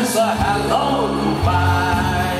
it's a hello goodbye.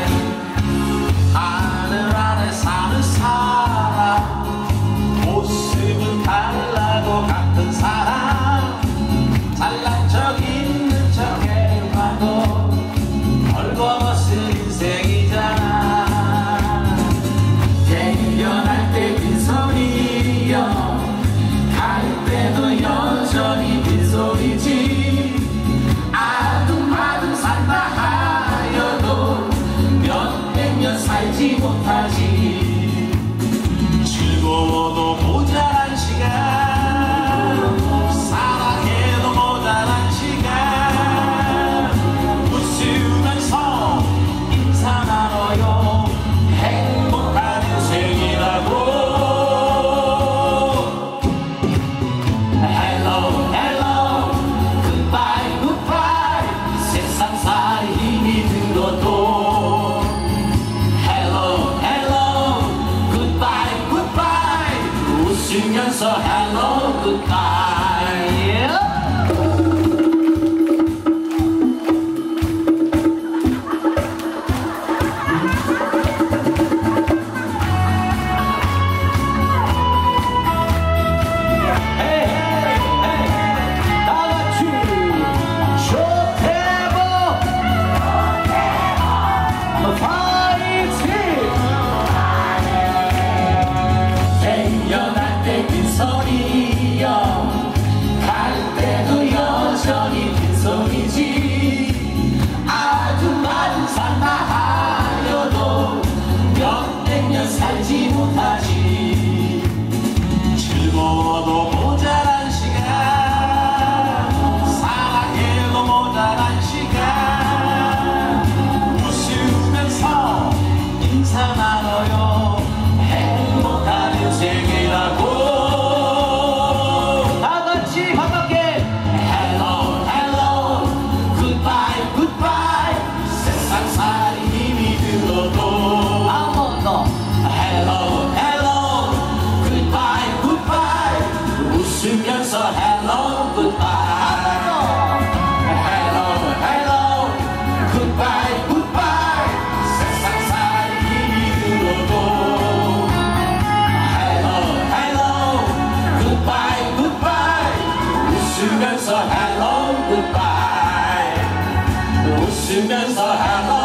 so hello. long goodbye. Hello, hello, goodbye, goodbye. 세상살이 이루고. Hello, hello, goodbye, goodbye. hello, goodbye. hello.